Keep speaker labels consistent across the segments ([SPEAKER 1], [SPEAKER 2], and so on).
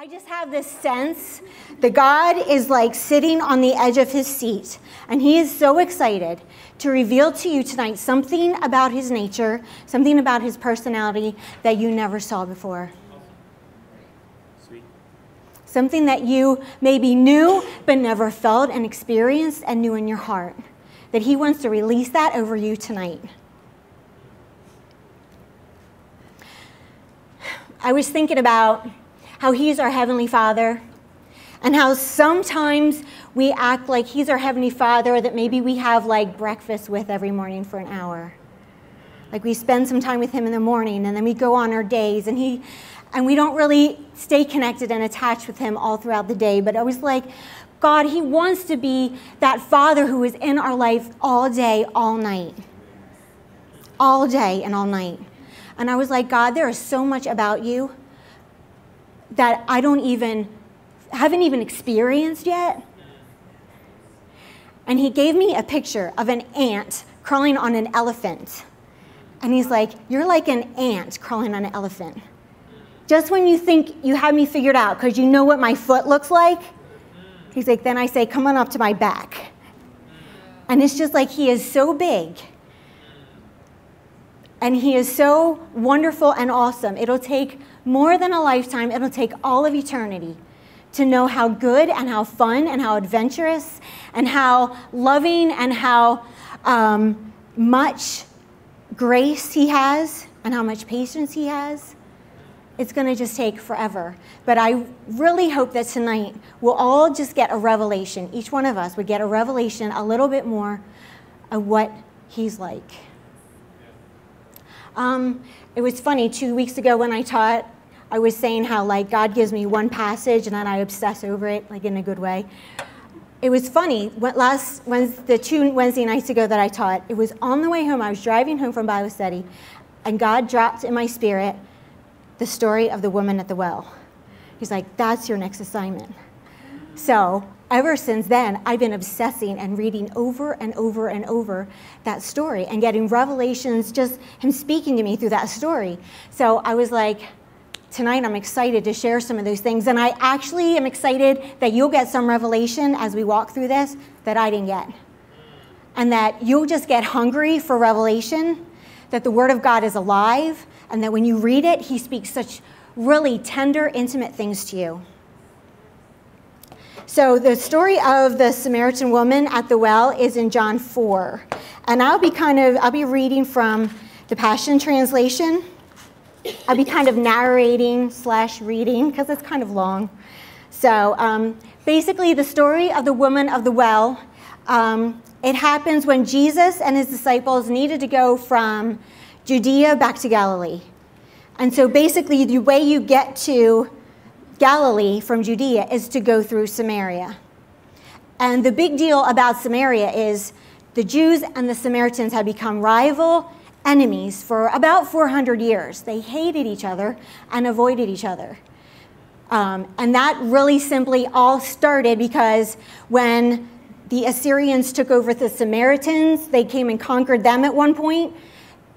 [SPEAKER 1] I just have this sense that God is like sitting on the edge of his seat, and he is so excited to reveal to you tonight something about his nature, something about his personality that you never saw before. Something that you maybe knew but never felt and experienced and knew in your heart. That he wants to release that over you tonight. I was thinking about how He's our Heavenly Father, and how sometimes we act like He's our Heavenly Father that maybe we have like breakfast with every morning for an hour. Like we spend some time with Him in the morning, and then we go on our days, and He and we don't really stay connected and attached with him all throughout the day but i was like god he wants to be that father who is in our life all day all night. All day and all night. And i was like god there is so much about you that I don't even, haven't even experienced yet. And he gave me a picture of an ant crawling on an elephant. And he's like, You're like an ant crawling on an elephant. Just when you think you have me figured out because you know what my foot looks like, he's like, Then I say, Come on up to my back. And it's just like he is so big. And he is so wonderful and awesome. It'll take more than a lifetime, it'll take all of eternity to know how good and how fun and how adventurous and how loving and how um, much grace he has and how much patience he has. It's going to just take forever. But I really hope that tonight we'll all just get a revelation. Each one of us would get a revelation a little bit more of what he's like. Um, it was funny, two weeks ago when I taught, I was saying how like God gives me one passage and then I obsess over it, like in a good way. It was funny, last, Wednesday, the two Wednesday nights ago that I taught, it was on the way home, I was driving home from Bible study, and God dropped in my spirit the story of the woman at the well. He's like, that's your next assignment. So ever since then, I've been obsessing and reading over and over and over that story and getting revelations, just him speaking to me through that story. So I was like, tonight I'm excited to share some of those things. And I actually am excited that you'll get some revelation as we walk through this that I didn't get. And that you'll just get hungry for revelation, that the Word of God is alive, and that when you read it, He speaks such really tender, intimate things to you. So the story of the Samaritan woman at the well is in John 4. And I'll be kind of, I'll be reading from the Passion Translation. I'll be kind of narrating slash reading because it's kind of long. So um, basically, the story of the woman of the well, um, it happens when Jesus and his disciples needed to go from Judea back to Galilee. And so basically, the way you get to Galilee from Judea is to go through Samaria. And the big deal about Samaria is the Jews and the Samaritans had become rival enemies for about 400 years. They hated each other and avoided each other. Um, and that really simply all started because when the Assyrians took over the Samaritans, they came and conquered them at one point.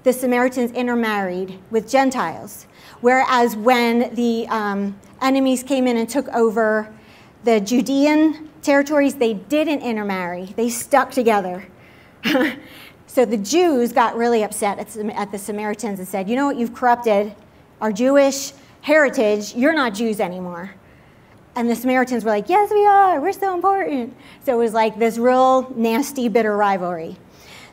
[SPEAKER 1] The Samaritans intermarried with Gentiles. Whereas when the um, enemies came in and took over the Judean territories, they didn't intermarry, they stuck together. so the Jews got really upset at, the Samaritans and said, You know what, you've corrupted our Jewish heritage, you're not Jews anymore. And the Samaritans were like, Yes, we are, we're so important. So it was like this real nasty, bitter rivalry.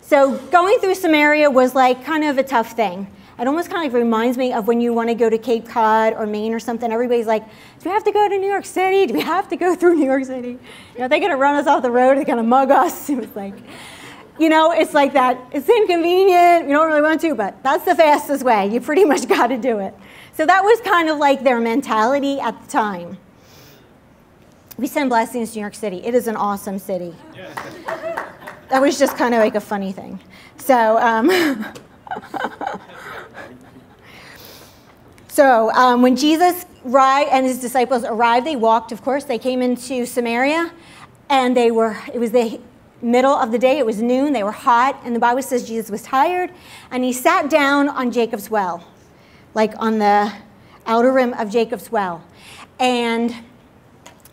[SPEAKER 1] So going through Samaria was like kind of a tough thing. It almost kind of reminds me of when you want to go to Cape Cod or Maine or something. Everybody's like, do we have to go to New York City? Do we have to go through New York City? You know, they're going to run us off the road. They're going to mug us. It was like, you know, it's like that. It's inconvenient. We don't really want to, but that's the fastest way. You pretty much got to do it. So that was kind of like their mentality at the time. We send blessings to New York City. It is an awesome city. That was just kind of like a funny thing. So, um, So um, when Jesus and his disciples arrived, they walked, of course, they came into Samaria, and they were, it was the middle of the day, it was noon, they were hot, and the Bible says Jesus was tired, and he sat down on Jacob's well, like on the, outer rim of Jacob's well. And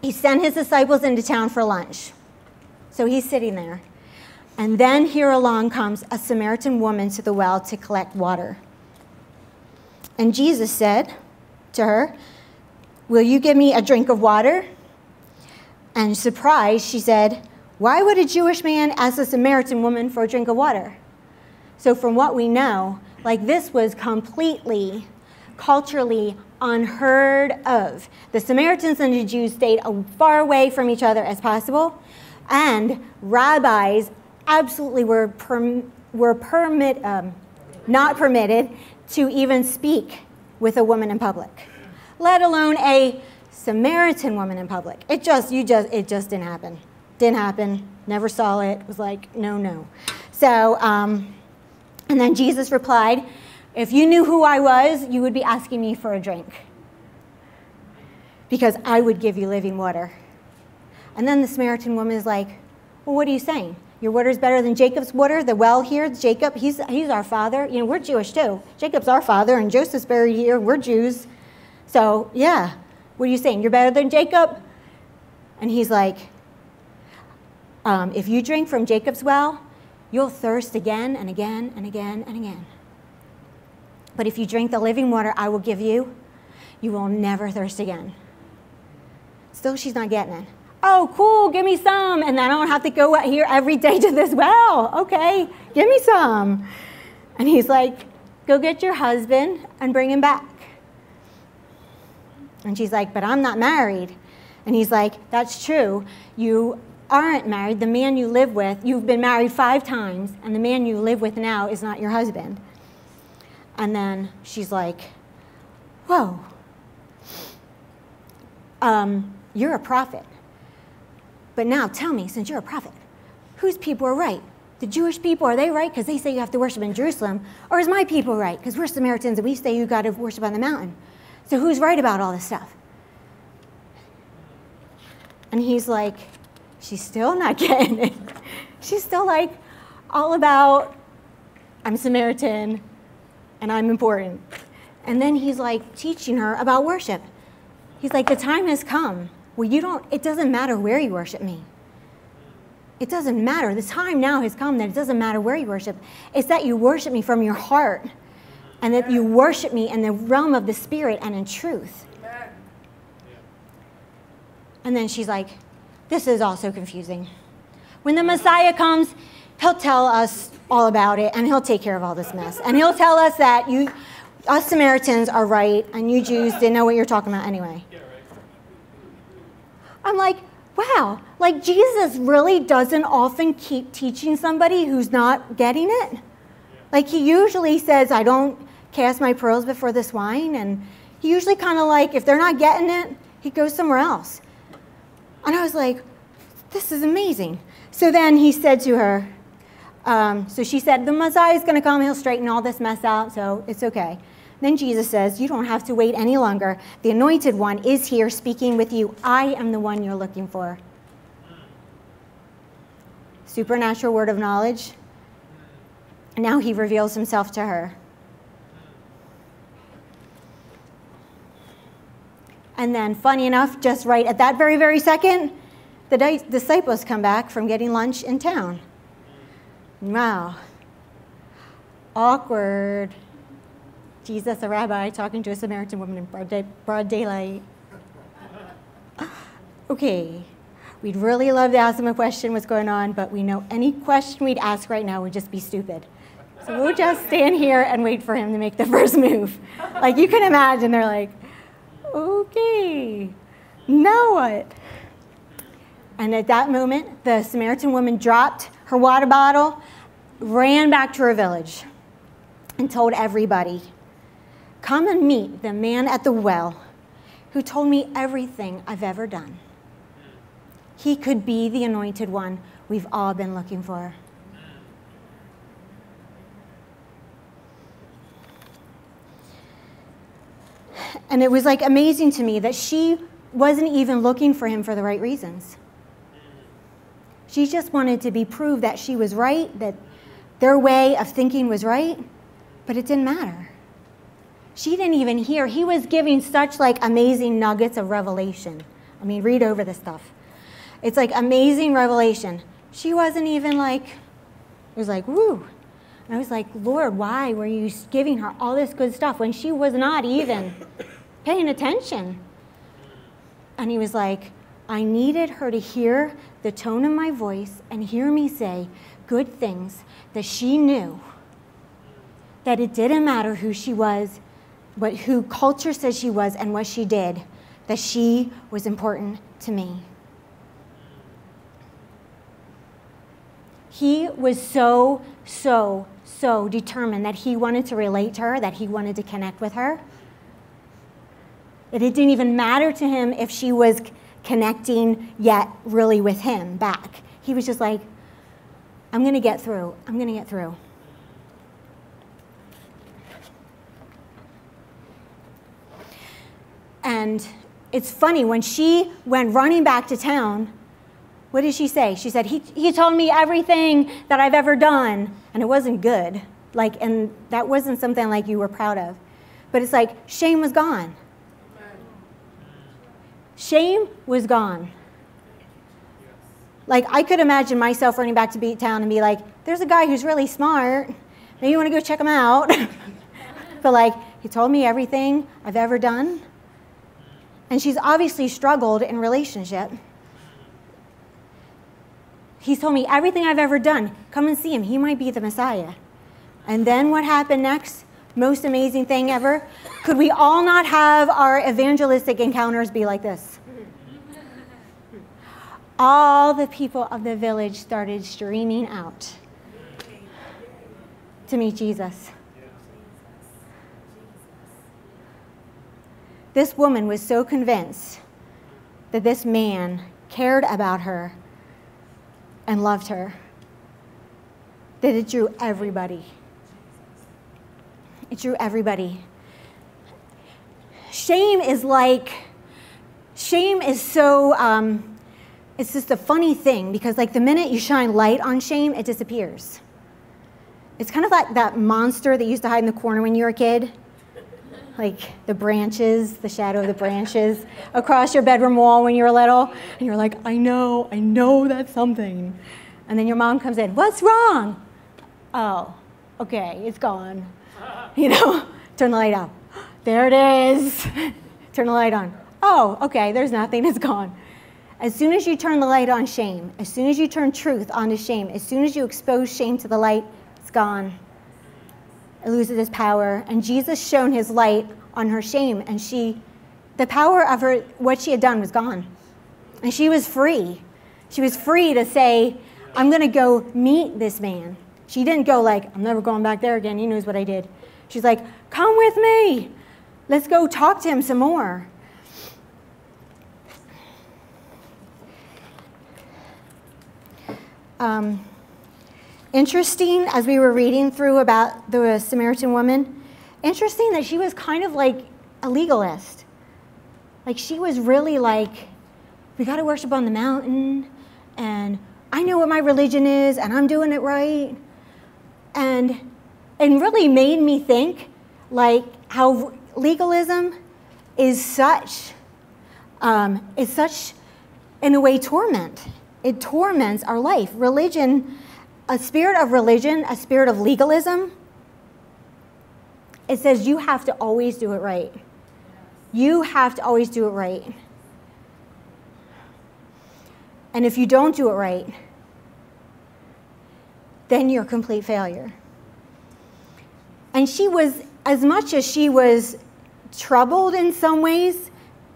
[SPEAKER 1] he sent his disciples into town for lunch. So he's sitting there. And then here along comes a Samaritan woman to the well to collect water. And Jesus said to her, Will you give me a drink of water? And surprised, she said, Why would a Jewish man ask a Samaritan woman for a drink of water? So, from what we know, like this was completely culturally unheard of. The Samaritans and the Jews stayed as far away from each other as possible, and rabbis absolutely were, perm- were permit, um, not permitted to even speak with a woman in public, let alone a Samaritan woman in public. It just, you just, it just didn't happen. Didn't happen. Never saw it. Was like, no, no. So, um, and then Jesus replied, if you knew who I was, you would be asking me for a drink because I would give you living water. And then the Samaritan woman is like, Well, what are you saying? Your water is better than Jacob's water? The well here, Jacob, he's, he's our father. You know, we're Jewish too. Jacob's our father, and Joseph's buried here. We're Jews. So, yeah, what are you saying? You're better than Jacob? And he's like, um, If you drink from Jacob's well, you'll thirst again and again and again and again. But if you drink the living water I will give you, you will never thirst again. Still, she's not getting it. Oh, cool, give me some. And then I don't have to go out here every day to this well. Okay, give me some. And he's like, Go get your husband and bring him back. And she's like, But I'm not married. And he's like, That's true. You aren't married. The man you live with, you've been married five times, and the man you live with now is not your husband. And then she's like, Whoa, um, you're a prophet. But now tell me, since you're a prophet, whose people are right? The Jewish people, are they right because they say you have to worship in Jerusalem? Or is my people right because we're Samaritans and we say you got to worship on the mountain? So who's right about all this stuff? And he's like, she's still not getting it. She's still like, all about, I'm Samaritan, and I'm important. And then he's like teaching her about worship. He's like, the time has come where you don't, it doesn't matter where you worship me. It doesn't matter. The time now has come that it doesn't matter where you worship. It's that you worship me from your heart and that you worship me in the realm of the spirit and in truth. And then she's like, this is also confusing. When the Messiah comes, he'll tell us all about it and he'll take care of all this mess. And he'll tell us that you, us Samaritans are right and you Jews didn't know what you're talking about anyway. I'm like, wow, like Jesus really doesn't often keep teaching somebody who's not getting it. Like he usually says, I don't cast my pearls before the swine. And he usually kind of like, if they're not getting it, he goes somewhere else. And I was like, this is amazing. So then he said to her, um, so she said, The Messiah is going to come. He'll straighten all this mess out, so it's okay. Then Jesus says, You don't have to wait any longer. The anointed one is here speaking with you. I am the one you're looking for. Supernatural word of knowledge. Now he reveals himself to her. And then, funny enough, just right at that very, very second, the disciples come back from getting lunch in town. Wow. Awkward. Jesus, a rabbi, talking to a Samaritan woman in broad, day, broad daylight. Okay, we'd really love to ask them a question, what's going on, but we know any question we'd ask right now would just be stupid. So we'll just stand here and wait for him to make the first move. Like you can imagine, they're like, okay, now what? And at that moment, the Samaritan woman dropped her water bottle, ran back to her village, and told everybody Come and meet the man at the well who told me everything I've ever done. He could be the anointed one we've all been looking for. And it was like amazing to me that she wasn't even looking for him for the right reasons. She just wanted to be proved that she was right, that their way of thinking was right, but it didn't matter. She didn't even hear. He was giving such like amazing nuggets of revelation. I mean, read over this stuff. It's like amazing revelation. She wasn't even like, it was like, woo. And I was like, Lord, why were you giving her all this good stuff when she was not even paying attention? And he was like, I needed her to hear the tone of my voice and hear me say good things that she knew that it didn't matter who she was, but who culture says she was and what she did, that she was important to me. He was so, so, so determined that he wanted to relate to her, that he wanted to connect with her, that it didn't even matter to him if she was connecting yet really with him back. He was just like, I'm going to get through. I'm going to get through. And it's funny, when she went running back to town, what did she say? She said, he, he told me everything that I've ever done, and it wasn't good. Like, and that wasn't something like you were proud of. But it's like shame was gone. Shame was gone. Like, I could imagine myself running back to Beat Town and be like, there's a guy who's really smart. Maybe you want to go check him out. but, like, he told me everything I've ever done. And she's obviously struggled in relationship. He's told me everything I've ever done. Come and see him. He might be the Messiah. And then what happened next? Most amazing thing ever. Could we all not have our evangelistic encounters be like this? All the people of the village started streaming out to meet Jesus. This woman was so convinced that this man cared about her and loved her that it drew everybody. It drew everybody. Shame is like, shame is so, um, it's just a funny thing because, like, the minute you shine light on shame, it disappears. It's kind of like that monster that used to hide in the corner when you were a kid like the branches, the shadow of the branches across your bedroom wall when you were little. And you're like, I know, I know that's something. And then your mom comes in, what's wrong? Oh, okay, it's gone. You know, turn the light out. There it is. turn the light on. Oh, okay, there's nothing, it's gone. As soon as you turn the light on shame, as soon as you turn truth onto shame, as soon as you expose shame to the light, it's gone loses its power. And Jesus shone his light on her shame, and she, the power of her, what she had done was gone. And she was free. She was free to say, I'm going to go meet this man. She didn't go like, I'm never going back there again. He knows what I did. She's like, come with me. Let's go talk to him some more. Um, Interesting, as we were reading through about the Samaritan woman, interesting that she was kind of like a legalist. Like she was really like, we got to worship on the mountain, and I know what my religion is, and I'm doing it right. And and really made me think like how legalism is such um, is such in a way torment. It torments our life. Religion a spirit of religion, a spirit of legalism, it says you have to always do it right. You have to always do it right. And if you don't do it right, then you're a complete failure. And she was, as much as she was troubled in some ways,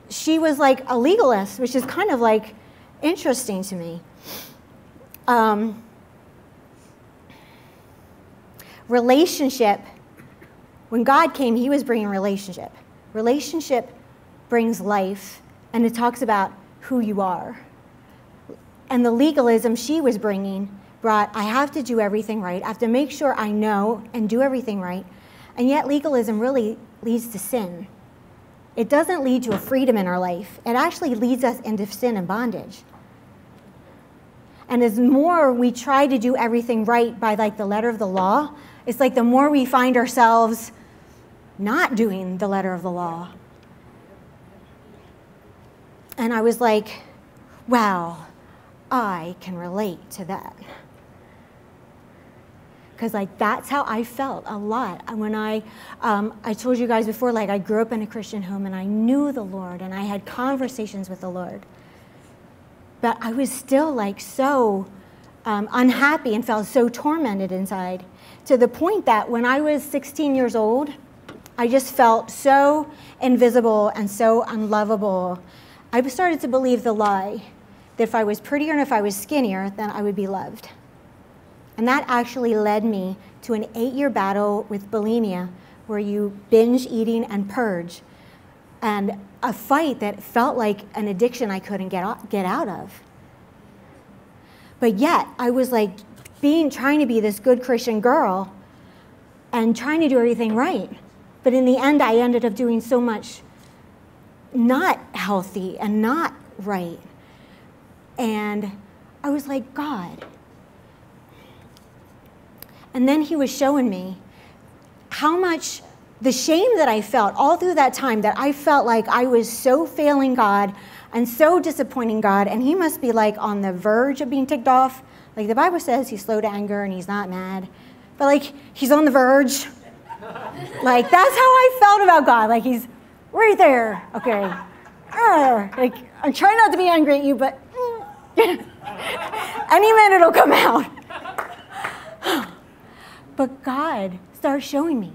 [SPEAKER 1] she was like a legalist, which is kind of like interesting to me. Um, relationship, when God came, He was bringing relationship. Relationship brings life, and it talks about who you are. And the legalism she was bringing brought, I have to do everything right. I have to make sure I know and do everything right. And yet, legalism really leads to sin. It doesn't lead to a freedom in our life, it actually leads us into sin and bondage. And as more we try to do everything right by like the letter of the law, it's like the more we find ourselves not doing the letter of the law. And I was like, wow, I can relate to that. Because like that's how I felt a lot when I um, I told you guys before like I grew up in a Christian home and I knew the Lord and I had conversations with the Lord, but I was still like so um, unhappy and felt so tormented inside to the point that when I was 16 years old, I just felt so invisible and so unlovable. I started to believe the lie that if I was prettier and if I was skinnier, then I would be loved. And that actually led me to an eight year battle with bulimia, where you binge eating and purge, and a fight that felt like an addiction I couldn't get get out of. But yet, I was like being trying to be this good Christian girl and trying to do everything right. But in the end, I ended up doing so much not healthy and not right. And I was like, God. And then he was showing me how much the shame that I felt all through that time that I felt like I was so failing God and so disappointing God, and he must be like on the verge of being ticked off. Like the Bible says, he's slow to anger and he's not mad, but like he's on the verge. like that's how I felt about God. Like he's right there. Okay. Like I'm trying not to be angry at you, but mm. Any minute it'll come out. but God started showing me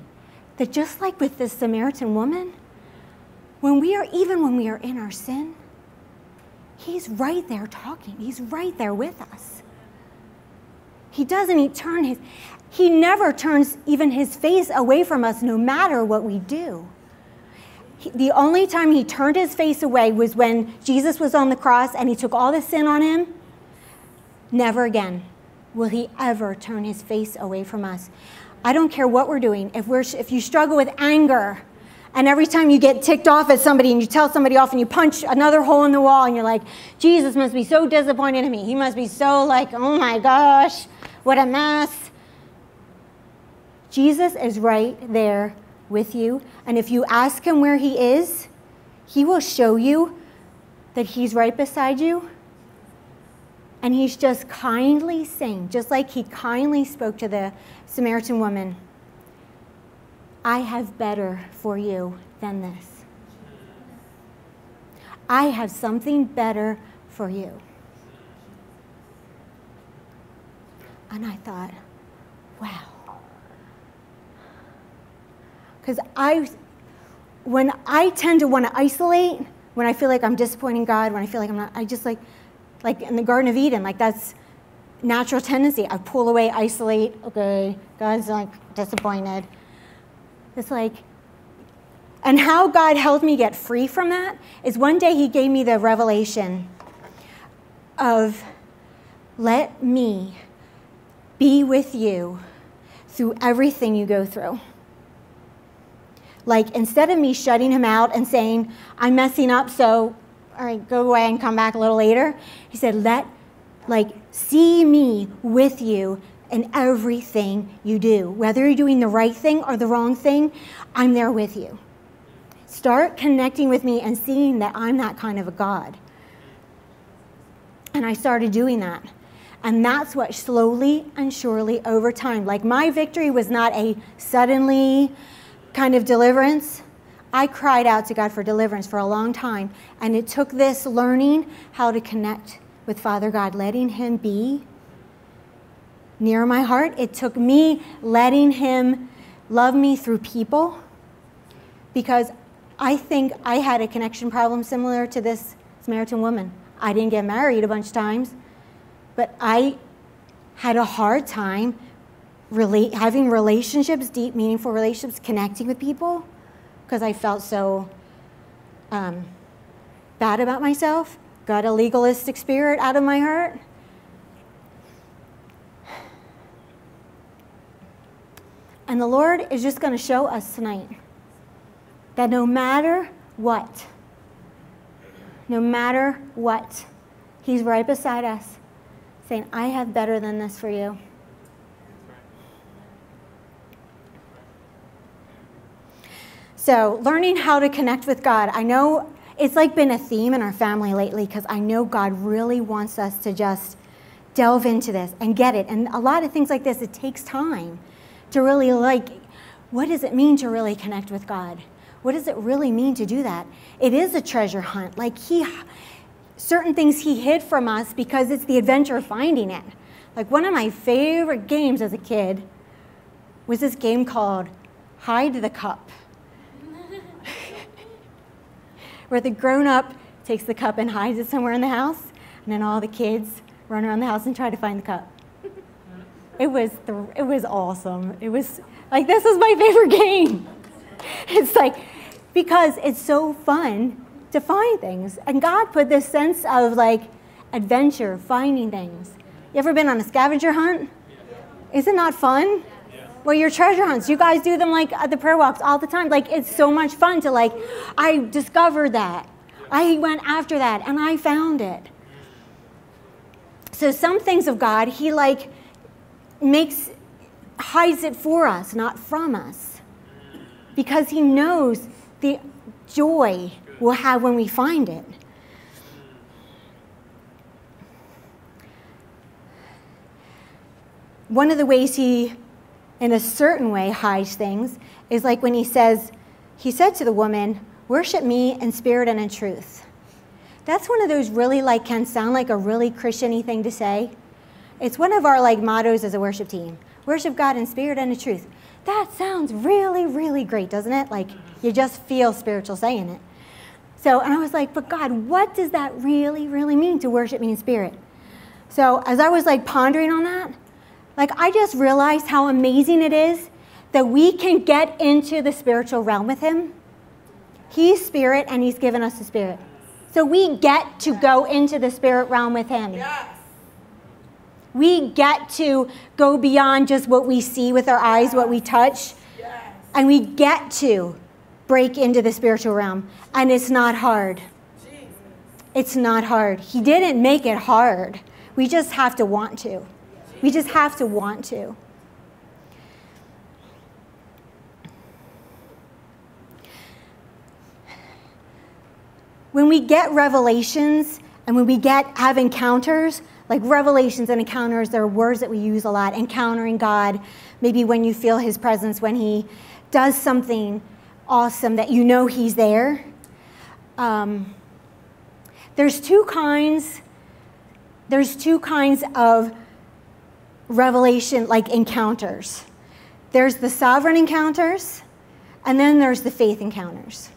[SPEAKER 1] that just like with this Samaritan woman, when we are, even when we are in our sin, He's right there talking. He's right there with us. He doesn't he turn his, he never turns even his face away from us no matter what we do. He, the only time he turned his face away was when Jesus was on the cross and he took all the sin on him Never again will he ever turn his face away from us. I don't care what we're doing. If, we're, if you struggle with anger, and every time you get ticked off at somebody and you tell somebody off and you punch another hole in the wall and you're like, Jesus must be so disappointed in me. He must be so like, oh my gosh, what a mess. Jesus is right there with you. And if you ask him where he is, he will show you that he's right beside you and he's just kindly saying, just like he kindly spoke to the Samaritan woman, I have better for you than this. I have something better for you. And I thought, wow. Because I, when I tend to want to isolate, when I feel like I'm disappointing God, when I feel like I'm not, I just like, like in the Garden of Eden, like that's natural tendency. I pull away, isolate, okay, God's like disappointed. It's like, and how God helped me get free from that is one day He gave me the revelation of let me be with you through everything you go through. Like instead of me shutting him out and saying, I'm messing up, so all right, go away and come back a little later. He said, let, like, see me with you in everything you do. Whether you're doing the right thing or the wrong thing, I'm there with you. Start connecting with me and seeing that I'm that kind of a God. And I started doing that. And that's what slowly and surely over time, like my victory was not a suddenly kind of deliverance. I cried out to God for deliverance for a long time, and it took this learning how to connect with Father God, letting Him be near my heart. It took me letting Him love me through people because I think I had a connection problem similar to this Samaritan woman. I didn't get married a bunch of times, but I had a hard time really having relationships, deep, meaningful relationships, connecting with people because I felt so um, bad about myself, got a legalistic spirit out of my heart. And the Lord is just going to show us tonight that no matter what, no matter what, He's right beside us saying, I have better than this for you. So, learning how to connect with God. I know it's like been a theme in our family lately because I know God really wants us to just delve into this and get it. And a lot of things like this, it takes time to really like, what does it mean to really connect with God? What does it really mean to do that? It is a treasure hunt. Like he, certain things he hid from us because it's the adventure of finding it. Like one of my favorite games as a kid was this game called Hide the Cup. Where the grown up takes the cup and hides it somewhere in the house, and then all the kids run around the house and try to find the cup. It was, it was awesome. It was like, this is my favorite game. It's like, because it's so fun to find things. And God put this sense of like adventure, finding things. You ever been on a scavenger hunt? Is it not fun? Well, your treasure hunts, you guys do them like at the prayer walks all the time. Like it's so much fun to like, I discovered that. I went after that and I found it. So some things of God, He like makes hides it for us, not from us. Because He knows the joy we'll have when we find it. One of the ways he, in a certain way, hides things is like when he says, he said to the woman, Worship me in spirit and in truth. That's one of those really like can sound like a really Christiany thing to say. It's one of our like mottos as a worship team. Worship God in spirit and in truth. That sounds really, really great, doesn't it? Like you just feel spiritual saying it. So, and I was like, but God, what does that really, really mean to worship me in spirit? So, as I was like pondering on that, like I just realized how amazing it is that we can get into the spiritual realm with Him. He's spirit and He's given us the spirit. So we get to go into the spirit realm with Him. Yes. We get to go beyond just what we see with our eyes, what we touch. Yes. And we get to break into the spiritual realm. And it's not hard. It's not hard. He didn't make it hard. We just have to want to. We just have to want to. When we get revelations and when we get have encounters, like revelations and encounters, there are words that we use a lot. Encountering God, maybe when you feel his presence, when he does something awesome that you know He's there. Um, there's two kinds. There's two kinds of revelation, like encounters. There's the sovereign encounters, and then there's the faith encounters.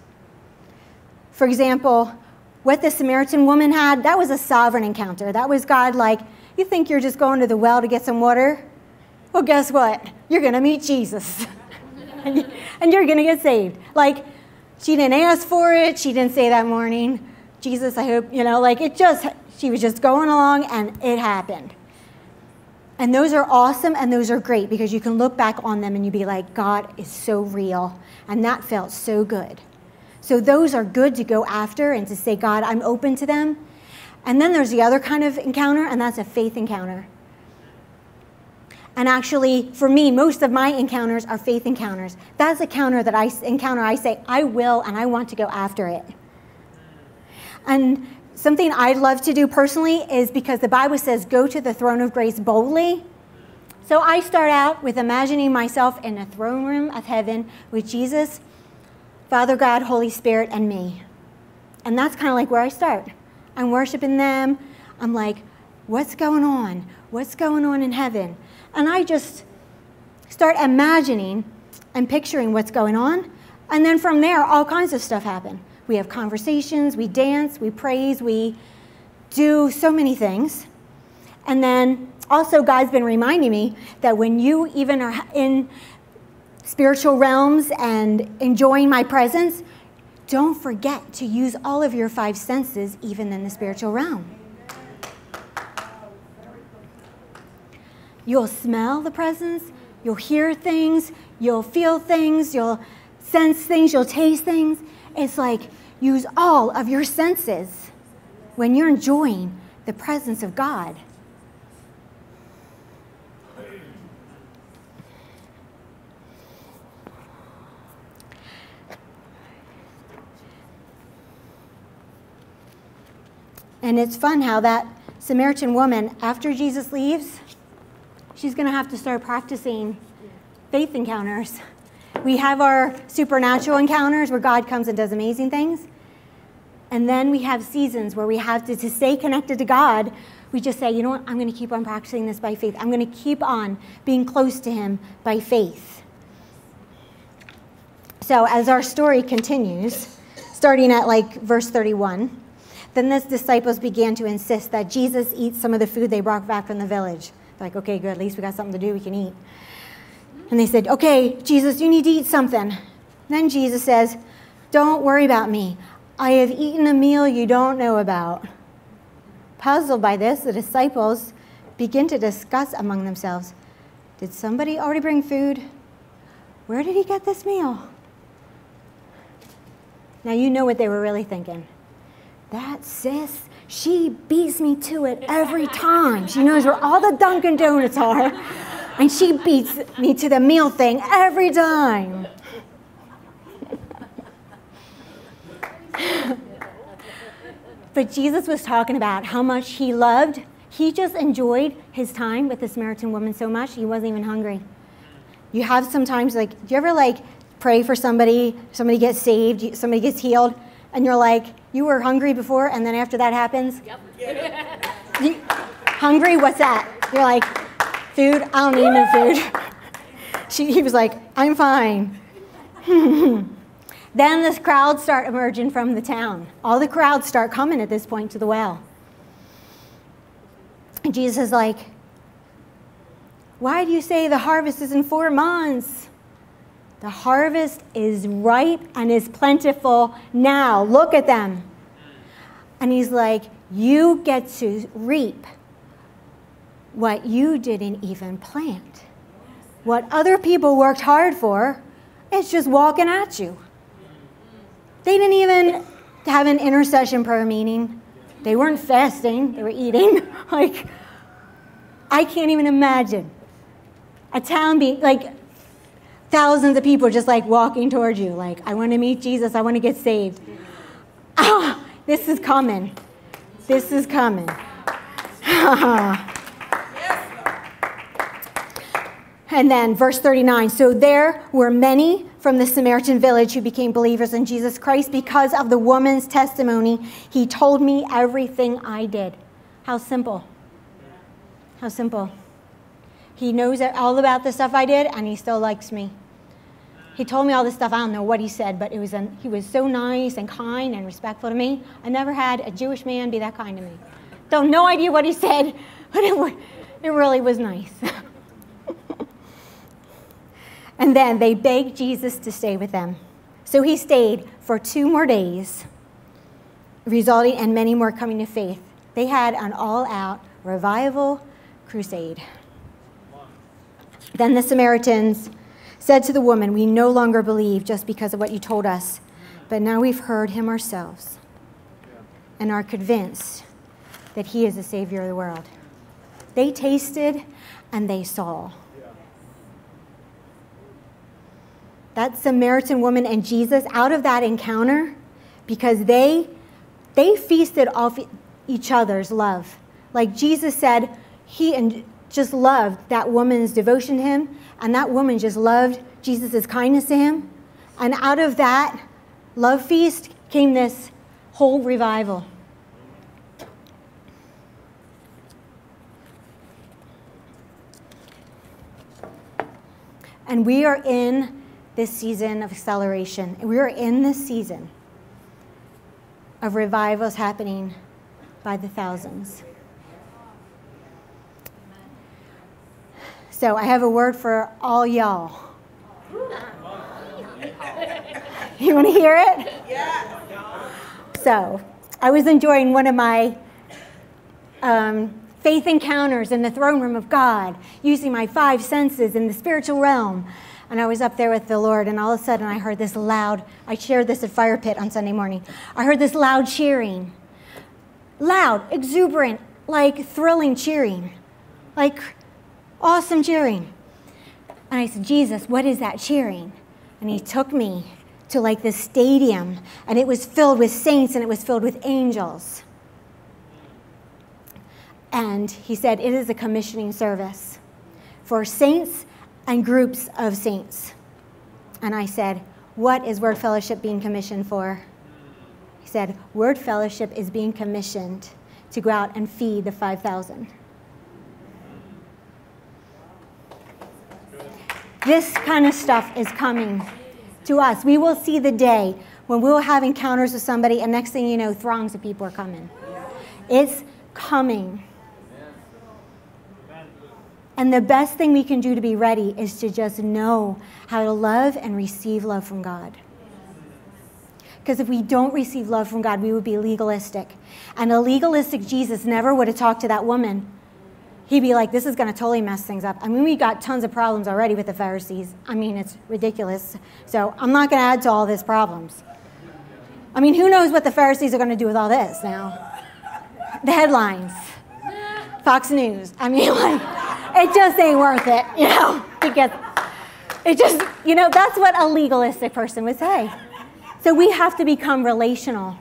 [SPEAKER 1] For example, what the Samaritan woman had, that was a sovereign encounter. That was God like, you think you're just going to the well to get some water? Well, guess what? You're going to meet Jesus. and you're going to get saved. Like, she didn't ask for it. She didn't say that morning, Jesus, I hope, you know, like it just, she was just going along and it happened. And those are awesome and those are great because you can look back on them and you be like, God is so real. And that felt so good. So those are good to go after and to say, God, I'm open to them. And then there's the other kind of encounter, and that's a faith encounter. And actually, for me, most of my encounters are faith encounters. That's a counter that I encounter. I say, I will, and I want to go after it. And something I'd love to do personally is because the Bible says, go to the throne of grace boldly. So I start out with imagining myself in a throne room of heaven with Jesus, Father God, Holy Spirit, and me. And that's kind of like where I start. I'm worshiping them. I'm like, what's going on? What's going on in heaven? And I just start imagining and picturing what's going on. And then from there, all kinds of stuff happen. We have conversations, we dance, we praise, we do so many things. And then also, God's been reminding me that when you even are in spiritual realms and enjoying my presence, don't forget to use all of your five senses, even in the spiritual realm. You'll smell the presence, you'll hear things, you'll feel things, you'll sense things, you'll taste things. It's like use all of your senses when you're enjoying the presence of God. And it's fun how that Samaritan woman, after Jesus leaves, she's going to have to start practicing faith encounters. We have our supernatural encounters where God comes and does amazing things. And then we have seasons where we have to, to stay connected to God. We just say, you know what, I'm going to keep on practicing this by faith. I'm going to keep on being close to Him by faith. So, as our story continues, starting at like verse 31, then the disciples began to insist that Jesus eat some of the food they brought back from the village. They're like, okay, good, at least we got something to do, we can eat. And they said, okay, Jesus, you need to eat something. Then Jesus says, don't worry about me. I have eaten a meal you don't know about. Puzzled by this, the disciples begin to discuss among themselves Did somebody already bring food? Where did he get this meal? Now you know what they were really thinking. That sis, she beats me to it every time. She knows where all the Dunkin' Donuts are, and she beats me to the meal thing every time. but Jesus was talking about how much he loved. He just enjoyed his time with the Samaritan woman so much, he wasn't even hungry. You have sometimes, like, do you ever, like, pray for somebody, somebody gets saved, somebody gets healed, and you're like, you were hungry before, and then after that happens? Yep. you, hungry? What's that? You're like, food? I don't need no food. she, he was like, I'm fine. Then this crowds start emerging from the town. All the crowds start coming at this point to the well. And Jesus is like, Why do you say the harvest is in four months? The harvest is ripe and is plentiful now. Look at them. And he's like, You get to reap what you didn't even plant. What other people worked hard for, it's just walking at you. They didn't even have an intercession prayer meeting. They weren't fasting, they were eating. like, I can't even imagine a town being like thousands of people just like walking towards you, like, I want to meet Jesus, I want to get saved. Ah, this is coming. This is coming. and then verse 39 so there were many from the Samaritan village who became believers in Jesus Christ because of the woman's testimony. He told me everything I did. How simple. How simple. He knows all about the stuff I did, and he still likes me. He told me all this stuff. I don't know what he said, but it was an, he was so nice and kind and respectful to me. I never had a Jewish man be that kind to me. Don't no idea what he said, but it, it really was nice. And then they begged Jesus to stay with them. So he stayed for two more days, resulting in many more coming to faith. They had an all out revival crusade. Then the Samaritans said to the woman, We no longer believe just because of what you told us, but now we've heard him ourselves and are convinced that he is the Savior of the world. They tasted and they saw. that Samaritan woman and Jesus out of that encounter because they they feasted off each other's love. Like Jesus said, he just loved that woman's devotion to him, and that woman just loved Jesus' kindness to him. And out of that love feast came this whole revival. And we are in this season of acceleration. We are in this season of revivals happening by the thousands. So I have a word for all y'all. You want to hear it? Yeah. So I was enjoying one of my um, faith encounters in the throne room of God, using my five senses in the spiritual realm and I was up there with the Lord, and all of a sudden I heard this loud, I shared this at Fire Pit on Sunday morning. I heard this loud cheering. Loud, exuberant, like thrilling cheering. Like awesome cheering. And I said, Jesus, what is that cheering? And he took me to like this stadium, and it was filled with saints and it was filled with angels. And he said, It is a commissioning service for saints and groups of saints. And I said, What is Word Fellowship being commissioned for? He said, Word Fellowship is being commissioned to go out and feed the 5,000. This kind of stuff is coming to us. We will see the day when we will have encounters with somebody, and next thing you know, throngs of people are coming. It's coming. And the best thing we can do to be ready is to just know how to love and receive love from God. Because if we don't receive love from God, we would be legalistic. And a legalistic Jesus never would have talked to that woman. He'd be like, this is going to totally mess things up. I mean, we got tons of problems already with the Pharisees. I mean, it's ridiculous. So I'm not going to add to all these problems. I mean, who knows what the Pharisees are going to do with all this now? The headlines, Fox News. I mean, like, it just ain't worth it, you know, because it just, you know, that's what a legalistic person would say. So we have to become relational.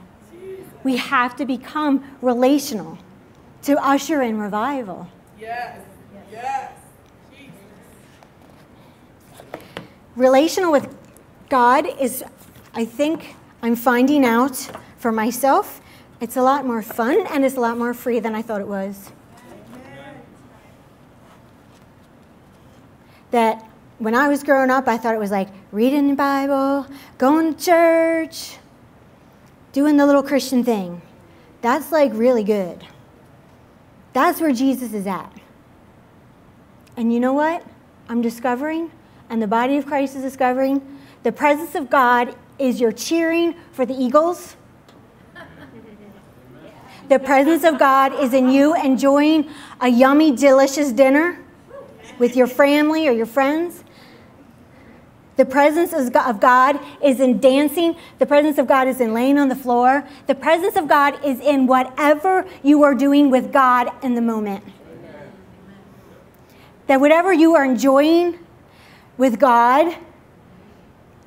[SPEAKER 1] We have to become relational to usher in revival. Yes. Yes. Relational with God is, I think, I'm finding out for myself, it's a lot more fun and it's a lot more free than I thought it was. That when I was growing up, I thought it was like reading the Bible, going to church, doing the little Christian thing. That's like really good. That's where Jesus is at. And you know what? I'm discovering, and the body of Christ is discovering, the presence of God is your cheering for the Eagles. The presence of God is in you enjoying a yummy, delicious dinner with your family or your friends. The presence of God is in dancing. The presence of God is in laying on the floor. The presence of God is in whatever you are doing with God in the moment. That whatever you are enjoying with God,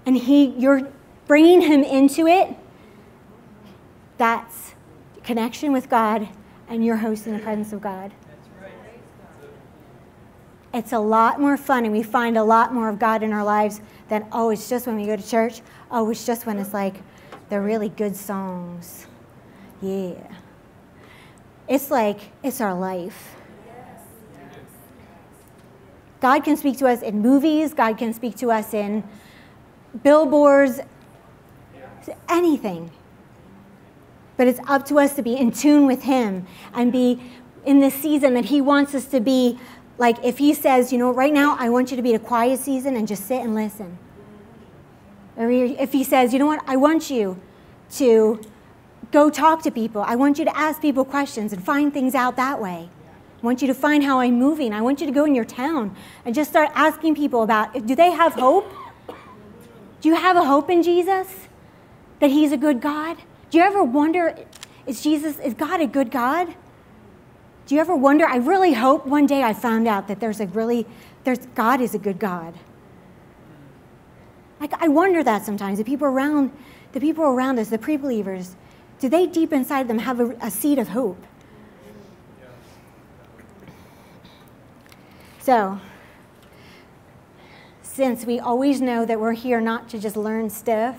[SPEAKER 1] and He, you're bringing Him into it, that's connection with God, and you're hosting the presence of God. It's a lot more fun, and we find a lot more of God in our lives than, oh, it's just when we go to church. Oh, it's just when it's like the really good songs. Yeah. It's like, it's our life. God can speak to us in movies, God can speak to us in billboards, anything. But it's up to us to be in tune with Him and be in this season that He wants us to be like if he says, you know, right now I want you to be a quiet season and just sit and listen. Or if he says, you know what, I want you to go talk to people. I want you to ask people questions and find things out that way. I want you to find how I'm moving. I want you to go in your town and just start asking people about do they have hope? Do you have a hope in Jesus? That he's a good God? Do you ever wonder, is Jesus, is God a good God? Do you ever wonder? I really hope one day I found out that there's a really, there's, God is a good God. Like, I wonder that sometimes. The people around, the people around us, the pre-believers, do they deep inside them have a, a seed of hope? So, since we always know that we're here not to just learn stuff,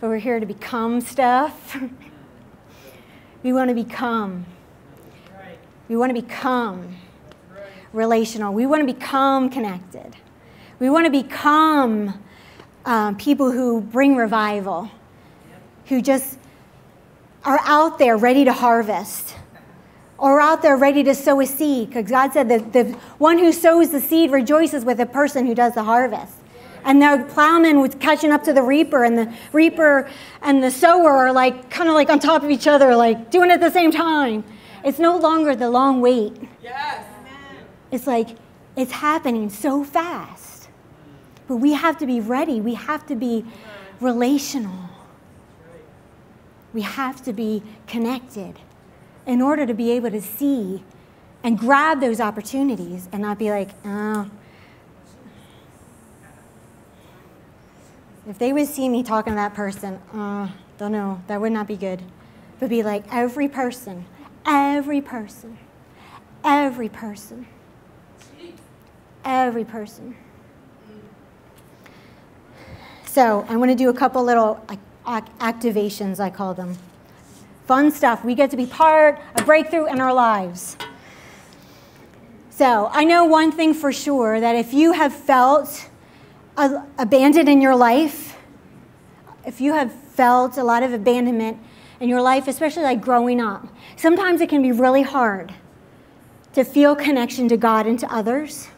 [SPEAKER 1] but we're here to become stuff, we want to become we want to become relational. We want to become connected. We want to become um, people who bring revival, who just are out there ready to harvest or out there ready to sow a seed. Because God said that the one who sows the seed rejoices with the person who does the harvest. And the plowman was catching up to the reaper, and the reaper and the sower are like kind of like on top of each other, like doing it at the same time. It's no longer the long wait. Yes. It's like it's happening so fast. But we have to be ready. We have to be relational. We have to be connected in order to be able to see and grab those opportunities and not be like, oh. If they would see me talking to that person, uh, don't know, that would not be good. But be like, every person every person, every person. Every person. So I want to do a couple little activations, I call them. Fun stuff. We get to be part of breakthrough in our lives. So I know one thing for sure that if you have felt abandoned in your life, if you have felt a lot of abandonment in your life, especially like growing up, sometimes it can be really hard to feel connection to God and to others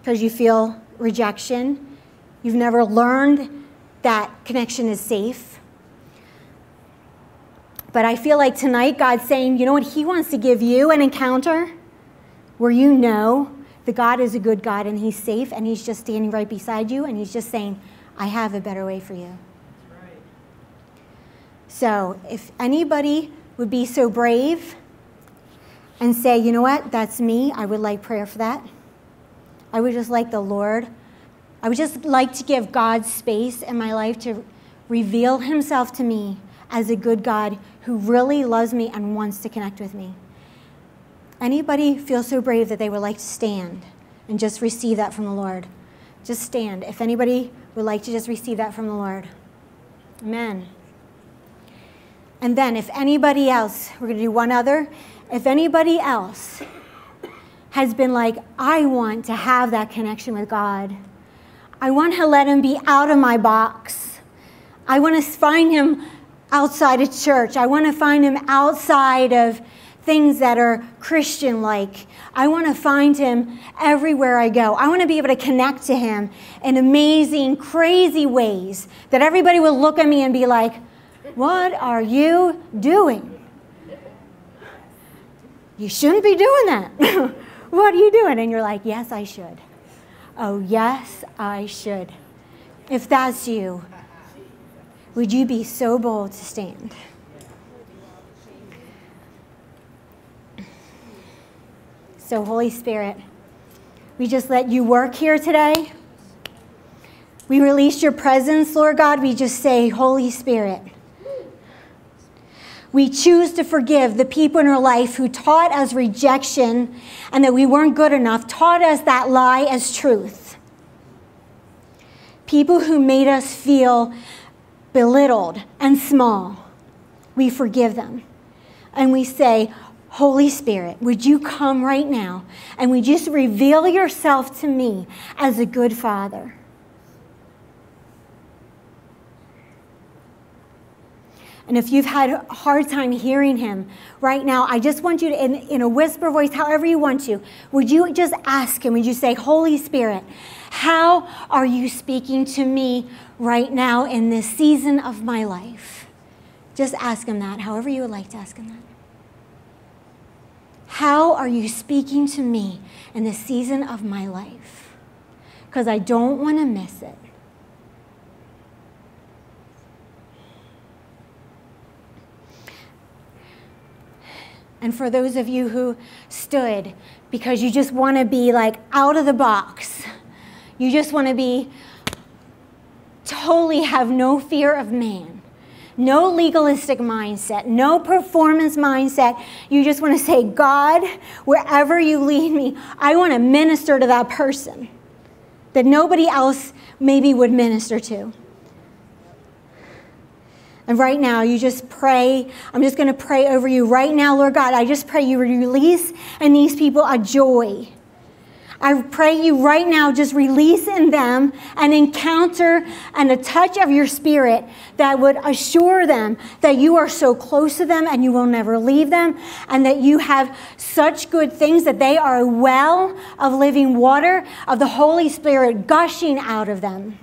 [SPEAKER 1] because you feel rejection. You've never learned that connection is safe. But I feel like tonight God's saying, you know what? He wants to give you an encounter where you know that God is a good God and He's safe and He's just standing right beside you and He's just saying, I have a better way for you. So if anybody would be so brave and say, you know what, that's me, I would like prayer for that. I would just like the Lord. I would just like to give God space in my life to reveal Himself to me as a good God who really loves me and wants to connect with me. Anybody feel so brave that they would like to stand and just receive that from the Lord? Just stand. If anybody would like to just receive that from the Lord. Amen. And then, if anybody else, we're going to do one other. If anybody else has been like, I want to have that connection with God, I want to let Him be out of my box. I want to find Him outside of church. I want to find him outside of things that are Christian like. I want to find him everywhere I go. I want to be able to connect to him in amazing, crazy ways that everybody will look at me and be like, What are you doing? You shouldn't be doing that. what are you doing? And you're like, Yes, I should. Oh, yes, I should. If that's you, would you be so bold to stand? So, Holy Spirit, we just let you work here today. We release your presence, Lord God. We just say, Holy Spirit. We choose to forgive the people in our life who taught us rejection and that we weren't good enough, taught us that lie as truth. People who made us feel belittled and small, we forgive them. And we say, Holy Spirit, would you come right now and would you just reveal yourself to me as a good father? And if you've had a hard time hearing him right now, I just want you to, in, in a whisper voice, however you want to, would you just ask him? Would you say, Holy Spirit, how are you speaking to me right now in this season of my life? Just ask him that, however you would like to ask him that. How are you speaking to me in this season of my life? Because I don't want to miss it. And for those of you who stood because you just want to be like out of the box, you just want to be totally have no fear of man, no legalistic mindset, no performance mindset. You just want to say, God, wherever you lead me, I want to minister to that person that nobody else maybe would minister to. And right now, you just pray. I'm just going to pray over you right now, Lord God. I just pray you release in these people a joy. I pray you right now just release in them an encounter and a touch of your spirit that would assure them that you are so close to them and you will never leave them and that you have such good things that they are a well of living water of the Holy Spirit gushing out of them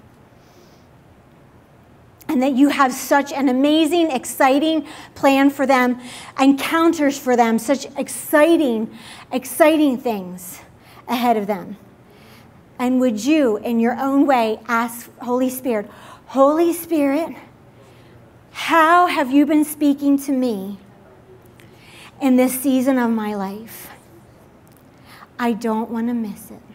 [SPEAKER 1] and that you have such an amazing, exciting plan for them, encounters for them, such exciting, exciting things ahead of them. And would you, in your own way, ask Holy Spirit, Holy Spirit, how have you been speaking to me in this season of my life? I don't want to miss it.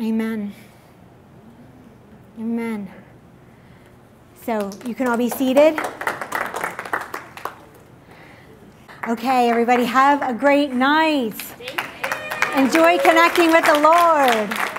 [SPEAKER 1] Amen. Amen. So you can all be seated. Okay, everybody, have a great night. Enjoy connecting with the Lord.